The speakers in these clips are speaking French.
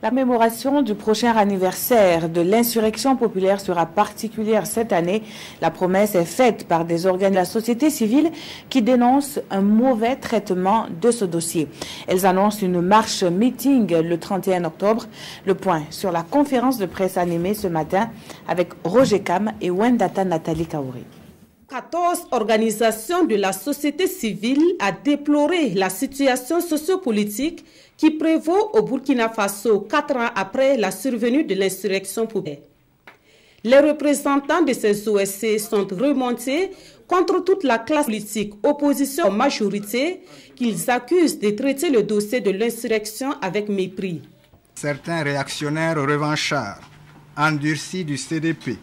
La mémoration du prochain anniversaire de l'insurrection populaire sera particulière cette année. La promesse est faite par des organes de la société civile qui dénoncent un mauvais traitement de ce dossier. Elles annoncent une marche meeting le 31 octobre. Le point sur la conférence de presse animée ce matin avec Roger Kam et Wendata Nathalie Kaouri. 14 organisations de la société civile a déploré la situation sociopolitique qui prévaut au Burkina Faso quatre ans après la survenue de l'insurrection populaire. Les représentants de ces OSC sont remontés contre toute la classe politique, opposition en majorité, qu'ils accusent de traiter le dossier de l'insurrection avec mépris. Certains réactionnaires revanchards, endurcis du CDP,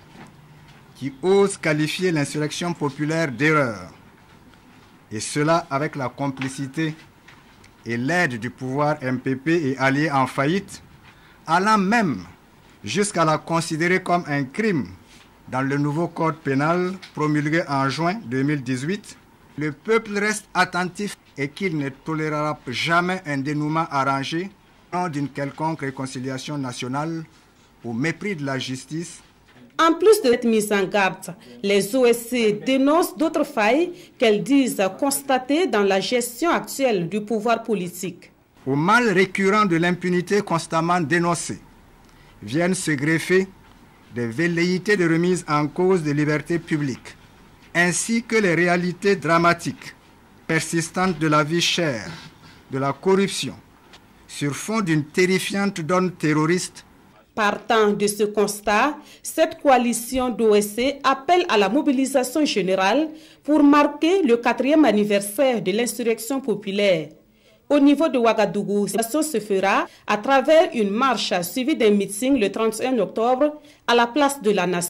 qui osent qualifier l'insurrection populaire d'erreur, et cela avec la complicité et l'aide du pouvoir MPP et alliés en faillite, allant même jusqu'à la considérer comme un crime dans le nouveau code pénal promulgué en juin 2018, le peuple reste attentif et qu'il ne tolérera jamais un dénouement arrangé d'une quelconque réconciliation nationale au mépris de la justice en plus de cette mise en garde, les OSC dénoncent d'autres failles qu'elles disent constater dans la gestion actuelle du pouvoir politique. Au mal récurrent de l'impunité constamment dénoncée, viennent se greffer des velléités de remise en cause des libertés publiques, ainsi que les réalités dramatiques, persistantes de la vie chère, de la corruption, sur fond d'une terrifiante donne terroriste Partant de ce constat, cette coalition d'OSC appelle à la mobilisation générale pour marquer le quatrième anniversaire de l'insurrection populaire. Au niveau de Ouagadougou, cette se fera à travers une marche suivie d'un meeting le 31 octobre à la place de la Nation.